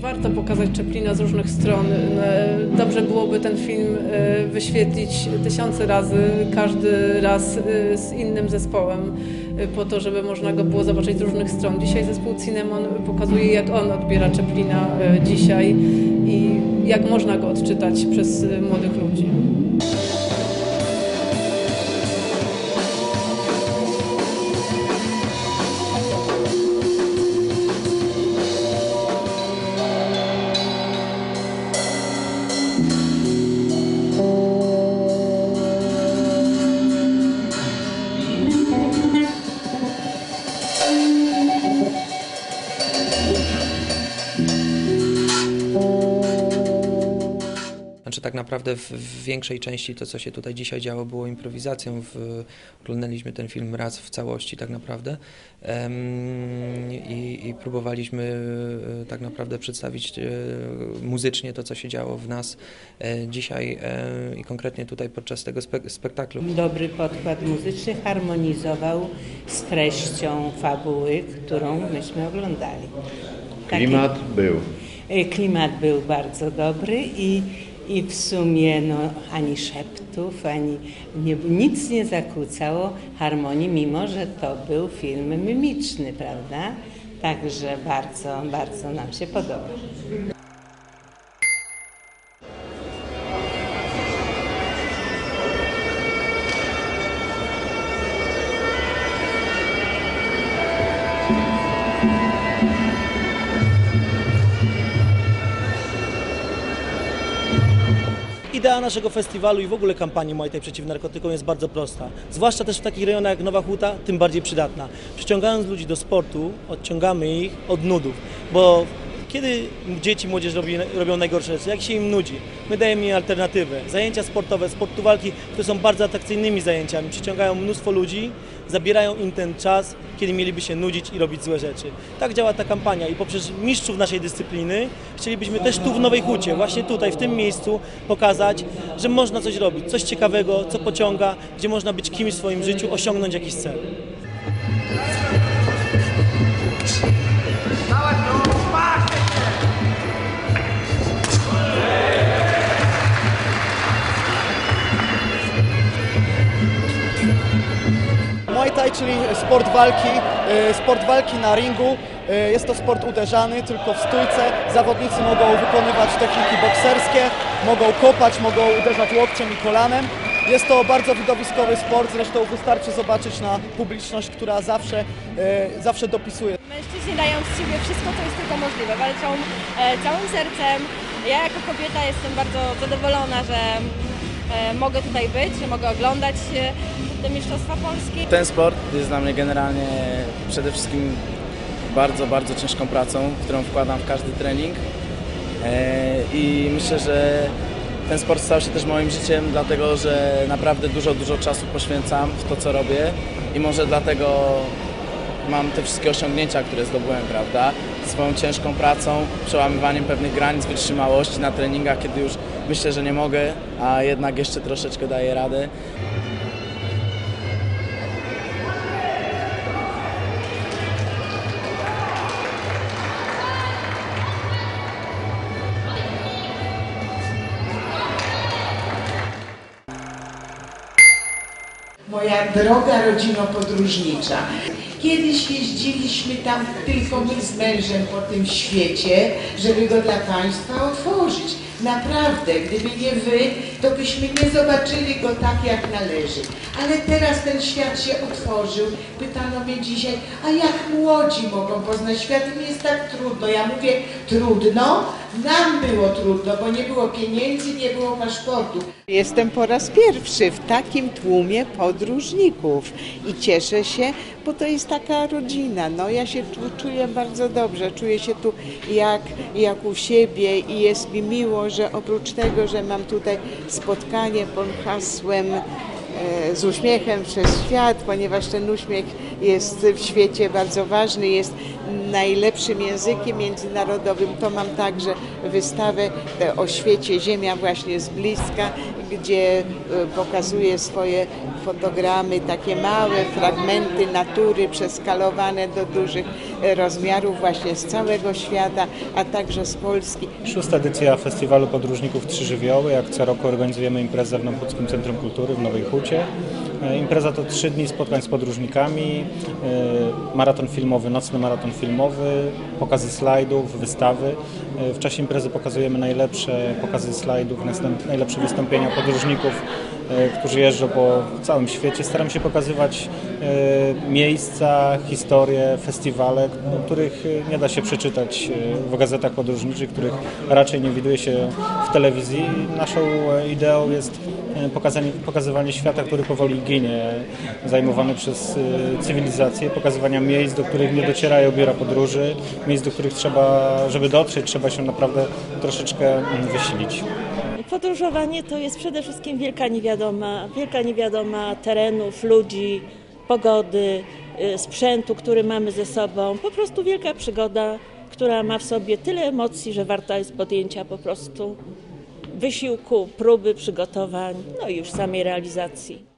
warto pokazać Chaplina z różnych stron. E, Dobrze byłoby ten film e, wyświetlić tysiące razy, każdy raz e, z innym zespołem, e, po to, żeby można go było zobaczyć z różnych stron. Dzisiaj zespół Cinnamon pokazuje, jak on odbiera Chaplina e, dzisiaj i jak można go odczytać przez młodych ludzi. Znaczy tak naprawdę w, w większej części to, co się tutaj dzisiaj działo, było improwizacją. W, oglądaliśmy ten film raz w całości tak naprawdę Em, i, i próbowaliśmy e, tak naprawdę przedstawić e, muzycznie to, co się działo w nas e, dzisiaj e, i konkretnie tutaj podczas tego spek- spektaklu. Dobry podkład muzyczny harmonizował z treścią fabuły, którą myśmy oglądali. Taki- Klimat był. Klimat był bardzo dobry i, i w sumie no, ani szeptów, ani nie, nic nie zakłócało harmonii, mimo że to był film mimiczny, prawda? Także bardzo, bardzo nam się podobał. Idea naszego festiwalu i w ogóle kampanii Muay Thai przeciw narkotykom jest bardzo prosta. Zwłaszcza też w takich rejonach jak Nowa Huta, tym bardziej przydatna. Przyciągając ludzi do sportu, odciągamy ich od nudów, bo kiedy dzieci, młodzież robi, robią najgorsze rzeczy, jak się im nudzi, my dajemy im alternatywę. Zajęcia sportowe, sportu walki, które są bardzo atrakcyjnymi zajęciami, przyciągają mnóstwo ludzi, zabierają im ten czas, kiedy mieliby się nudzić i robić złe rzeczy. Tak działa ta kampania i poprzez mistrzów naszej dyscypliny chcielibyśmy też tu w Nowej Hucie, właśnie tutaj, w tym miejscu pokazać, że można coś robić, coś ciekawego, co pociąga, gdzie można być kimś w swoim życiu, osiągnąć jakiś cel. Sport walki, e, sport walki na ringu. E, Jest to sport uderzany, tylko w stójce. Zawodnicy mogą wykonywać techniki bokserskie, mogą kopać, mogą uderzać łokciem i kolanem. Jest to bardzo widowiskowy sport, zresztą wystarczy zobaczyć na publiczność, która zawsze, e, zawsze dopisuje. Mężczyźni dają z siebie wszystko, co jest tylko możliwe. Walczą całym sercem. Ja jako kobieta jestem bardzo zadowolona, że mogę tutaj być, mogę oglądać e, te Mistrzostwa Polski. Ten sport jest dla mnie generalnie przede wszystkim bardzo, bardzo ciężką pracą, którą wkładam w każdy trening E, i myślę, że ten sport stał się też moim życiem, dlatego że naprawdę dużo, dużo czasu poświęcam w to, co robię i może dlatego mam te wszystkie osiągnięcia, które zdobyłem, prawda? Swoją ciężką pracą, przełamywaniem pewnych granic wytrzymałości na treningach, kiedy już myślę, że nie mogę, a jednak jeszcze troszeczkę daję radę. Moja droga rodzino podróżnicza. Kiedyś jeździliśmy tam tylko my z mężem po tym świecie, żeby go dla Państwa otworzyć. Naprawdę, gdyby nie Wy, to byśmy nie zobaczyli go tak jak należy. Ale teraz ten świat się otworzył. Pytano mnie dzisiaj, a jak młodzi mogą poznać świat? Im jest tak trudno. Ja mówię, trudno? Nam było trudno, bo nie było pieniędzy, nie było paszportu. Jestem po raz pierwszy w takim tłumie podróżników i cieszę się, bo to jest taka rodzina. No, ja się tu czuję bardzo dobrze, czuję się tu jak, jak u siebie i jest mi miło, że oprócz tego, że mam tutaj spotkanie pod hasłem e, z uśmiechem przez świat, ponieważ ten uśmiech jest w świecie bardzo ważny, jest najlepszym językiem międzynarodowym. To mam także wystawę o świecie Ziemia właśnie z bliska, gdzie e, pokazuje swoje fotogramy, takie małe fragmenty natury przeskalowane do dużych e, rozmiarów właśnie z całego świata, a także z Polski. Szósta edycja Festiwalu Podróżników Trzy Żywioły. Jak co roku organizujemy imprezę w Nowochódzkim Centrum Kultury w Nowej Hucie. E, Impreza to trzy dni spotkań z podróżnikami, e, maraton filmowy, nocny maraton filmowy, pokazy slajdów, wystawy. E, W czasie imprezy pokazujemy najlepsze pokazy slajdów, najlepsze wystąpienia podróżników, którzy jeżdżą po całym świecie. Staram się pokazywać e, miejsca, historie, festiwale, o których e, nie da się przeczytać e, w gazetach podróżniczych, których raczej nie widuje się w telewizji. Naszą e, ideą jest e, pokazanie, pokazywanie świata, który powoli ginie, zajmowany przez e, cywilizację, pokazywania miejsc, do których nie docierają biura podróży, miejsc, do których trzeba, żeby dotrzeć, trzeba się naprawdę troszeczkę mm, wysilić. Podróżowanie to jest przede wszystkim wielka niewiadoma, wielka niewiadoma terenów, ludzi, pogody, y, sprzętu, który mamy ze sobą. Po prostu wielka przygoda, która ma w sobie tyle emocji, że warta jest podjęcia po prostu wysiłku, próby, przygotowań, no i już samej realizacji.